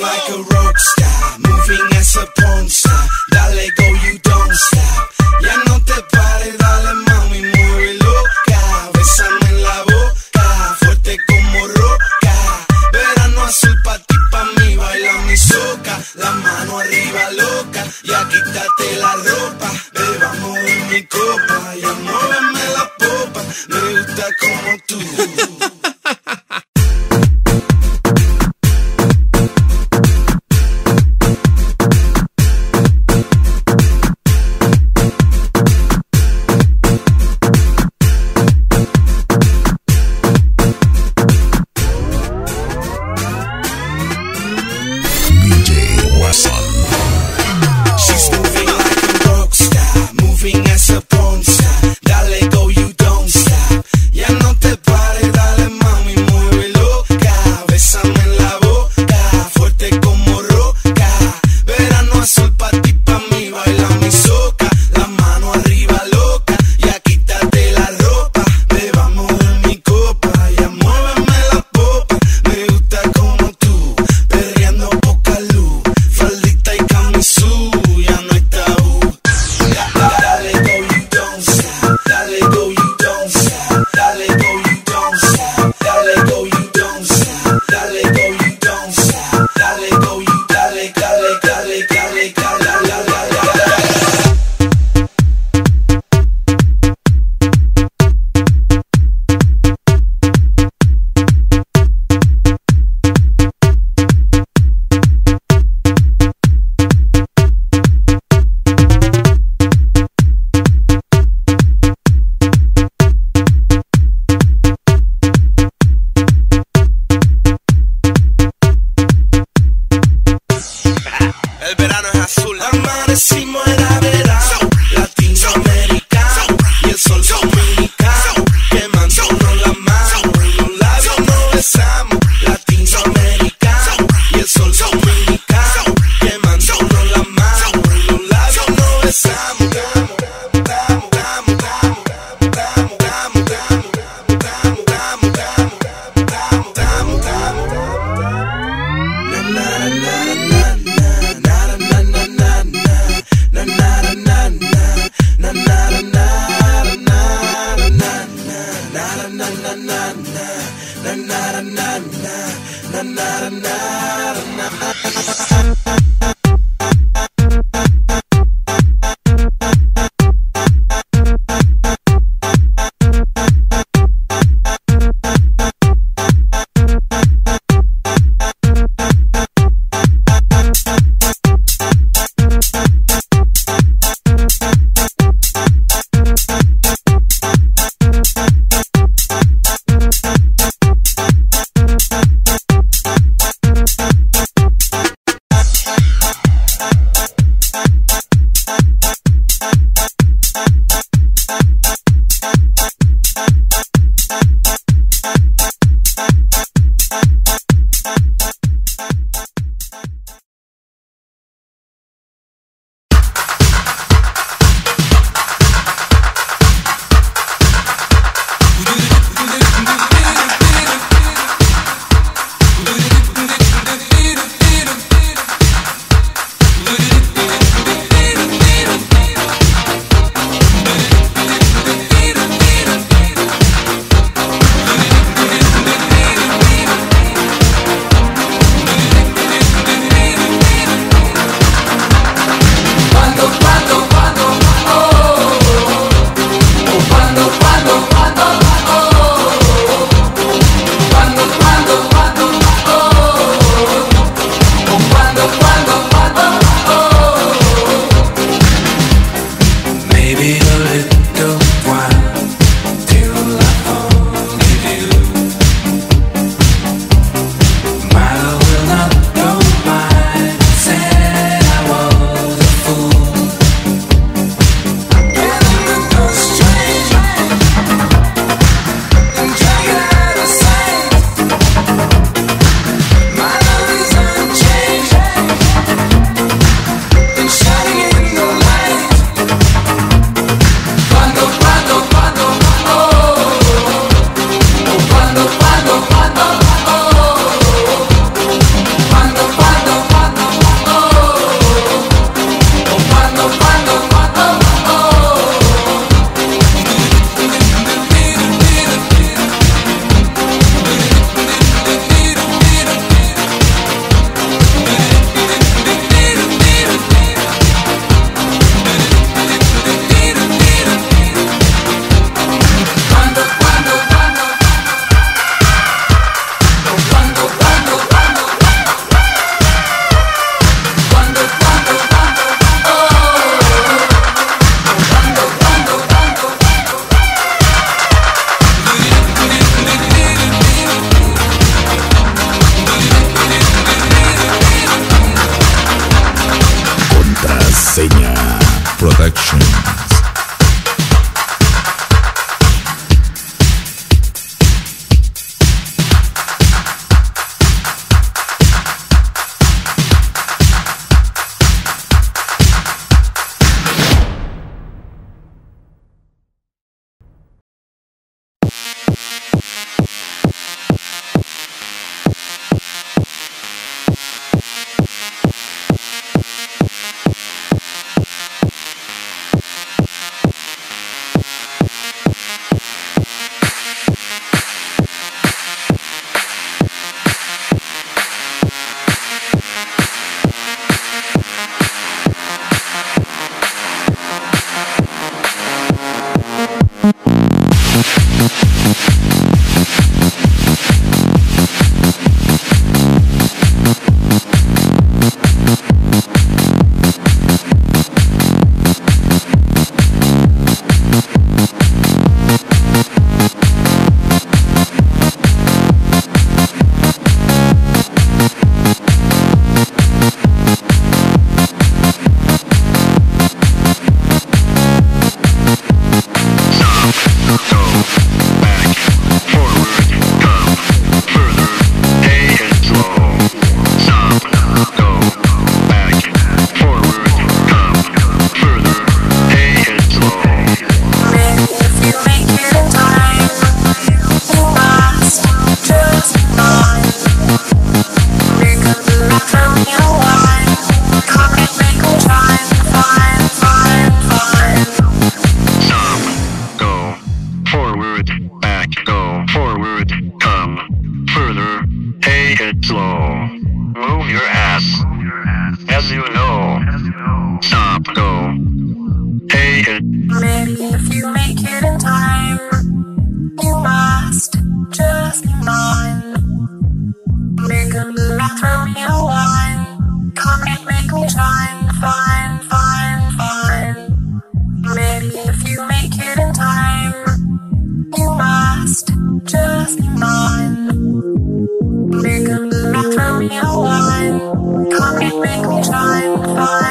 like a rock star, moving as a porn star. Dale go, you don't stop. Ya no te pares, dale Production. Go forward. Come further. Take it slow. Move your ass. As you know. Stop. Go. Take it. Time, shine.